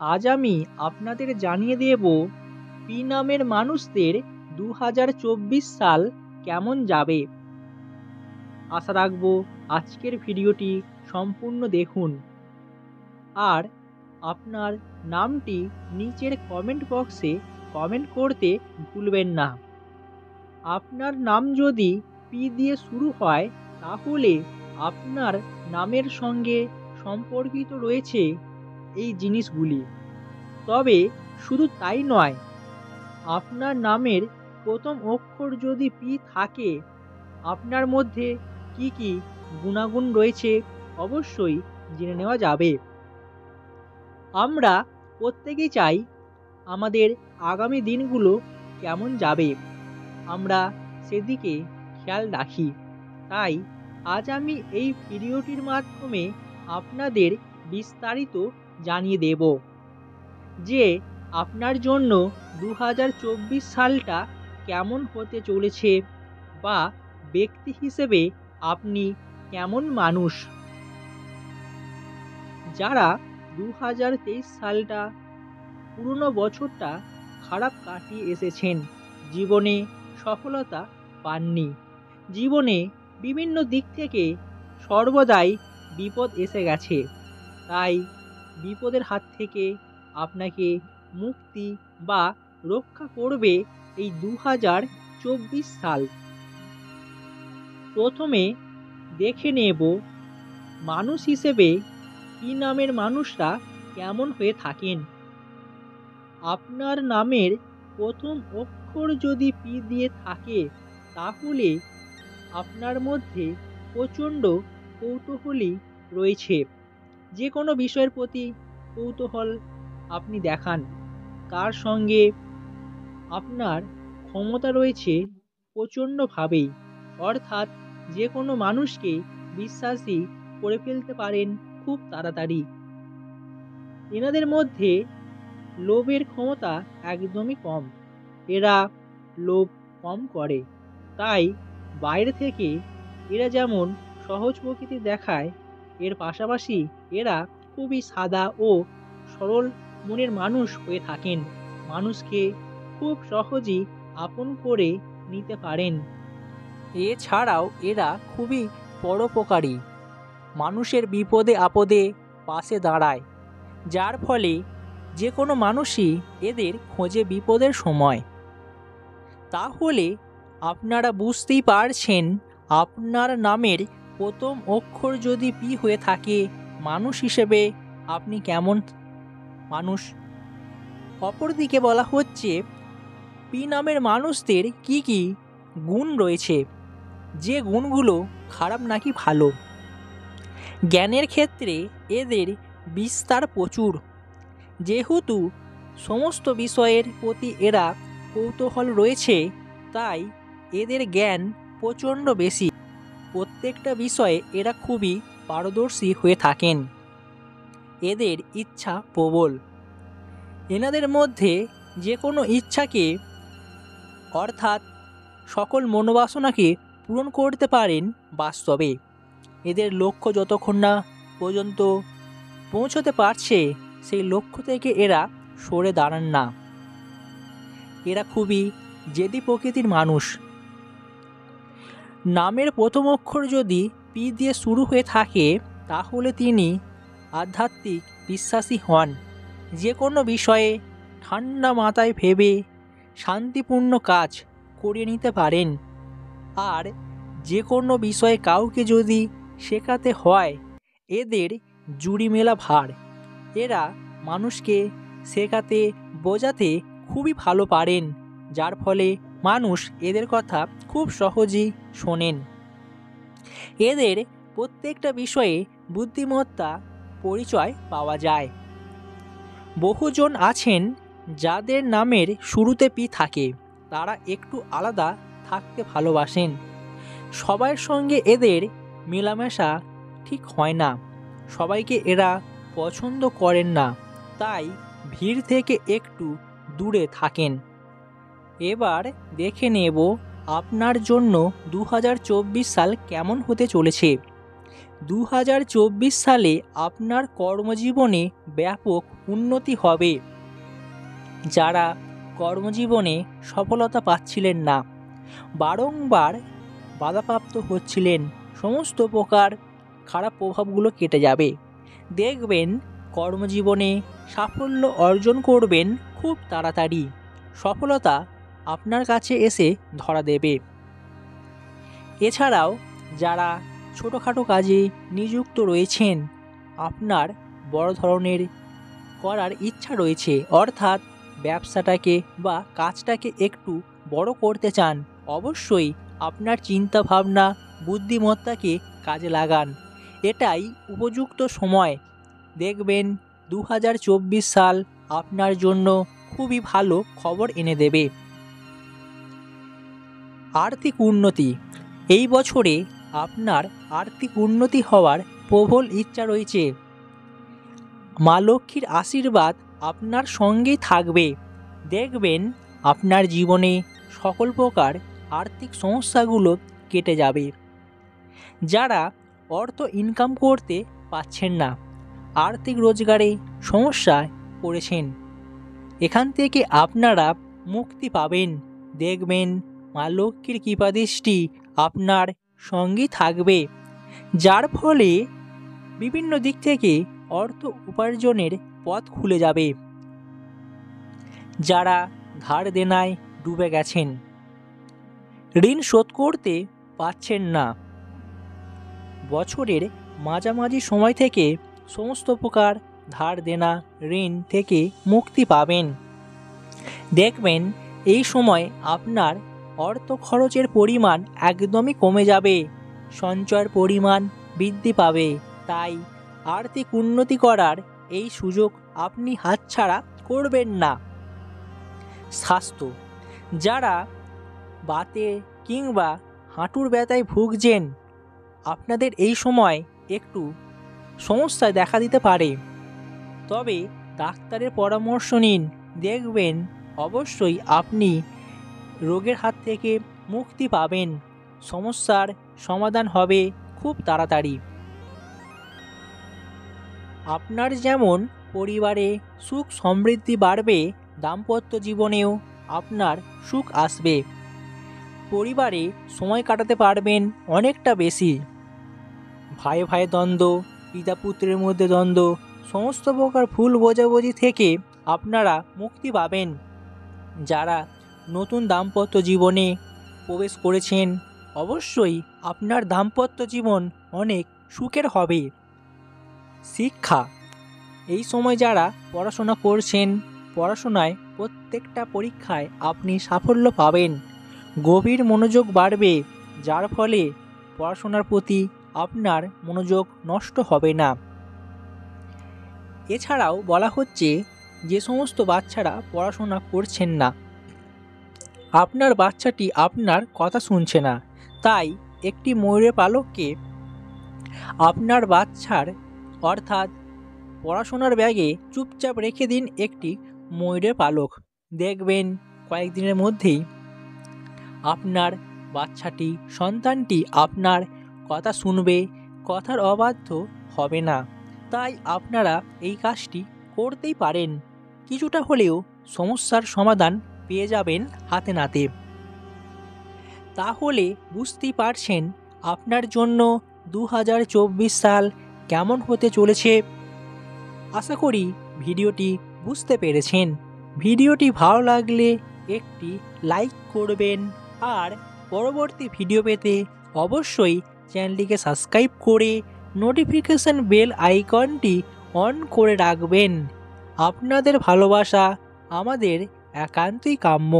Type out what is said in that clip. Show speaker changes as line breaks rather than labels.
আজ আমি আপনাদের জানিয়ে দেব পি নামের মানুষদের দু হাজার চব্বিশ সাল কেমন যাবে। আশা রাখব আজকের ভিডিওটি সম্পূর্ণ দেখুন। আর আপনার নামটি নিচের কমেন্ট বক্সে কমেন্ট করতে ভুলবেন না। আপনার নাম যদি পি দিয়ে শুরু হয়, তাহলে আপনার নামের সঙ্গে সম্পর্কিত রয়েছে এই জিনিসগুলি। তবে শুধু তাই নয়, আপনার নামের প্রথম অক্ষর যদি পি থাকে, আপনার মধ্যে কি কি গুণাগুণ রয়েছে অবশ্যই জেনে নেওয়া যাবে। আমরা প্রত্যেকেই চাই আমাদের আগামী দিনগুলো কেমন যাবে। আমরা সেদিকে খেয়াল রাখি। তাই আজ আমি এই ভিডিওটির মাধ্যমে আপনাদের বিস্তারিত জানিয়ে দেব যে আপনার জন্য দু হাজার চব্বিশ সালটা কেমন হতে চলেছে বা ব্যক্তি হিসেবে আপনি কেমন মানুষ। যারা দু হাজার তেইশ সালটা পুরনো বছরটা খারাপ কাটিয়ে এসেছেন, জীবনে সফলতা পাননি। জীবনে বিভিন্ন দিক থেকে সর্বদাই বিপদ এসে গেছে। তাই বিপদের হাত থেকে আপনাকে মুক্তি বা রক্ষা করবে এই দু হাজার চব্বিশ সাল। প্রথমে দেখে নেব মানুষ হিসেবে কী নামের মানুষরা কেমন হয়ে থাকেন। আপনার নামের প্রথম অক্ষর যদি পি দিয়ে থাকে, তাহলে আপনার মধ্যে প্রচণ্ড কৌতূহলী রয়েছে। যে কোনো বিষয়ের প্রতি কৌতূহল আপনি দেখান। তার সঙ্গে আপনার ক্ষমতা রয়েছে প্রচণ্ডভাবেই। অর্থাৎ যে কোনো মানুষকে বিশ্বাসী করে ফেলতে পারেন খুব তাড়াতাড়ি। এনাদের মধ্যে লোভের ক্ষমতা একদমই কম। এরা লোভ কম করে। তাই বাইরে থেকে এরা যেমন সহজ প্রকৃতি দেখায় এর পাশাপাশি এরা খুবই সাদা ও সরল মনের মানুষ হয়ে থাকেন। মানুষকে খুব সহজেই আপন করে নিতে পারেন। এছাড়াও এরা খুবই পরোপকারী। মানুষের বিপদে আপদে পাশে দাঁড়ায়, যার ফলে যে কোনো মানুষই এদের খোঁজে বিপদের সময়। তাহলে আপনারা বুঝতেই পারছেন আপনার নামের প্রথম অক্ষর যদি পি হয়ে থাকে, মানুষ হিসেবে আপনি কেমন? মানুষ। অপরদিকে বলা হচ্ছে, পি নামের মানুষদের কি কি গুণ রয়েছে? যে গুণগুলো খারাপ নাকি ভালো? জ্ঞানের ক্ষেত্রে এদের বিস্তার প্রচুর। যেহেতু সমস্ত বিষয়ের প্রতি এরা কৌতূহল রয়েছে, তাই এদের জ্ঞান প্রচণ্ড বেশি। প্রত্যেকটা বিষয়ে এরা খুবই পারদর্শী হয়ে থাকেন। এদের ইচ্ছা প্রবল। এনাদের মধ্যে যে কোনো ইচ্ছাকে, অর্থাৎ সকল মনোবাসনাকে পূরণ করতে পারেন বাস্তবে। এদের লক্ষ্য যতক্ষণ না পর্যন্ত পৌঁছতে পারছে, সেই লক্ষ্য থেকে এরা সরে দাঁড়ান না। এরা খুবই জেদি প্রকৃতির মানুষ। নামের প্রথম অক্ষর যদি পি দিয়ে শুরু হয়ে থাকে, তাহলে তিনি আধ্যাত্মিক বিশ্বাসী হন। যে কোনো বিষয়ে ঠান্ডা মাথায় ভেবে শান্তিপূর্ণ কাজ করে নিতে পারেন। আর যে কোনো বিষয়ে কাউকে যদি শেখাতে হয়, এদের জুড়ি মেলা ভার। এরা মানুষকে শেখাতে, বোঝাতে খুবই ভালো পারেন, যার ফলে মানুষ এদের কথা খুব সহজেই শোনেন। এদের প্রত্যেকটা বিষয়ে বুদ্ধিমত্তা, পরিচয় পাওয়া যায়। বহুজন আছেন যাদের নামের শুরুতে পি থাকে, তারা একটু আলাদা থাকতে ভালোবাসেন। সবার সঙ্গে এদের মেলামেশা ঠিক হয় না। সবাইকে এরা পছন্দ করেন না, তাই ভিড় থেকে একটু দূরে থাকেন। এবার দেখে নেব আপনার জন্য দু হাজার চব্বিশ সাল কেমন হতে চলেছে। দু হাজার চব্বিশ সালে আপনার কর্মজীবনে ব্যাপক উন্নতি হবে। যারা কর্মজীবনে সফলতা পাচ্ছিলেন না, বারংবার বাধাপ্রাপ্ত হচ্ছিলেন, সমস্ত প্রকার খারাপ প্রভাবগুলো কেটে যাবে। দেখবেন, কর্মজীবনে সাফল্য অর্জন করবেন খুব তাড়াতাড়ি। সফলতা আপনার কাছে এসে ধরা দেবে। এছাড়াও, যারা ছোটোখাটো কাজে নিযুক্ত রয়েছেন, আপনার বড় ধরনের করার ইচ্ছা রয়েছে, অর্থাৎ ব্যবসাটাকে বা কাজটাকে একটু বড় করতে চান, অবশ্যই আপনার চিন্তা ভাবনা বুদ্ধিমত্তাকে কাজে লাগান। এটাই উপযুক্ত সময়। দেখবেন দু হাজার চব্বিশ সাল আপনার জন্য খুবই ভালো খবর এনে দেবে। আর্থিক উন্নতি। এই বছরে আপনার আর্থিক উন্নতি হওয়ার প্রবল ইচ্ছা রয়েছে। মা লক্ষ্মীর আশীর্বাদ আপনার সঙ্গেই থাকবে। দেখবেন আপনার জীবনে সকল প্রকার আর্থিক সমস্যাগুলো কেটে যাবে। যারা অর্থ ইনকাম করতে পাচ্ছেন না, আর্থিক রোজগারে সমস্যায় পড়েছেন, এখান থেকে আপনারা মুক্তি পাবেন। দেখবেন মা লক্ষ্মীর কৃপাদৃষ্টি আপনার সঙ্গী থাকবে। যার ফলে বিভিন্ন দিক থেকে অর্থ উপার্জনের পথ খুলে যাবে। যারা ধার দেনায় ডুবে গেছেন, ঋণ শোধ করতে পারছেন না। বছরের মাঝামাঝি সময় থেকে সমস্ত প্রকার ধার দেনা, ঋণ থেকে মুক্তি পাবেন। দেখবেন এই সময় আপনার অর্থ খরচের পরিমাণ একদমই কমে যাবে। সঞ্চয়ের পরিমাণ বৃদ্ধি পাবে। তাই আর্থিক উন্নতি করার এই সুযোগ আপনি হাতছাড়া করবেন না। স্বাস্থ্য। যারা বাতে কিংবা হাঁটুর ব্যথায় ভুগছেন, আপনাদের এই সময় একটু সমস্যায় দেখা দিতে পারে। তবে ডাক্তারের পরামর্শ নিন, দেখবেন অবশ্যই আপনি রোগের হাত থেকে মুক্তি পাবেন। সমস্যার সমাধান হবে খুব তাড়াতাড়ি। আপনার যেমন পরিবারে সুখ সমৃদ্ধি বাড়বে, দাম্পত্য জীবনেও আপনার সুখ আসবে। পরিবারে সময় কাটাতে পারবেন অনেকটা বেশি। ভাই ভাই দ্বন্দ্ব, পিতা পুত্রের মধ্যে দ্বন্দ্ব, সমস্ত প্রকার ভুল বোঝাবুঝি থেকে আপনারা মুক্তি পাবেন। যারা নতুন দাম্পত্য জীবনে প্রবেশ করেছেন। অবশ্যই আপনার দাম্পত্য জীবন অনেক সুখের হবে। শিক্ষা। এই সময় যারা পড়াশোনা করছেন, পড়াশোনায় প্রত্যেকটা পরীক্ষায় আপনি সাফল্য পাবেন। গভীর মনোযোগ বাড়বে, যার ফলে পড়াশোনার প্রতি আপনার মনোযোগ নষ্ট হবে না। এছাড়াও বলা হচ্ছে যে, সমস্ত বাচ্চারা পড়াশোনা করছেন না। আপনার বাচ্চাটি আপনার কথা শুনছে না। তাই একটি ময়ূরের পালককে আপনার বাচ্চার অর্থাৎ পড়াশোনার ব্যাগে চুপচাপ রেখে দিন একটি ময়ূরের পালক। দেখবেন কয়েকদিনের মধ্যেই আপনার বাচ্চাটি, সন্তানটি আপনার কথা শুনবে, কথার অবাধ্য হবে না। তাই আপনারা এই কাজটি করতেই পারেন। কিছুটা হলেও সমস্যার সমাধান পেয়ে যাবেন হাতে নাতে। তাহলে বুঝতেই পারছেন আপনার জন্য দু হাজার চব্বিশ সাল কেমন হতে চলেছে। আশা করি ভিডিওটি বুঝতে পেরেছেন। ভিডিওটি ভালো লাগলে একটি লাইক করবেন আর পরবর্তী ভিডিও পেতে অবশ্যই চ্যানেলটিকে সাবস্ক্রাইব করে নোটিফিকেশান বেল আইকনটি অন করে রাখবেন। আপনাদের ভালোবাসা আমাদের একান্তই কাম্য